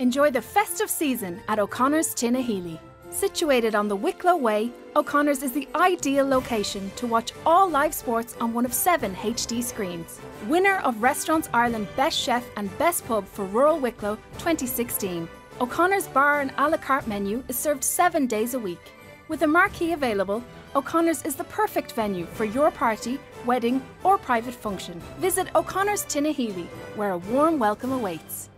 Enjoy the festive season at O'Connor's Tinahely. Situated on the Wicklow Way, O'Connor's is the ideal location to watch all live sports on one of seven HD screens. Winner of Restaurants Ireland Best Chef and Best Pub for Rural Wicklow 2016. O'Connor's bar and a la carte menu is served seven days a week. With a marquee available, O'Connor's is the perfect venue for your party, wedding, or private function. Visit O'Connor's Tinahely, where a warm welcome awaits.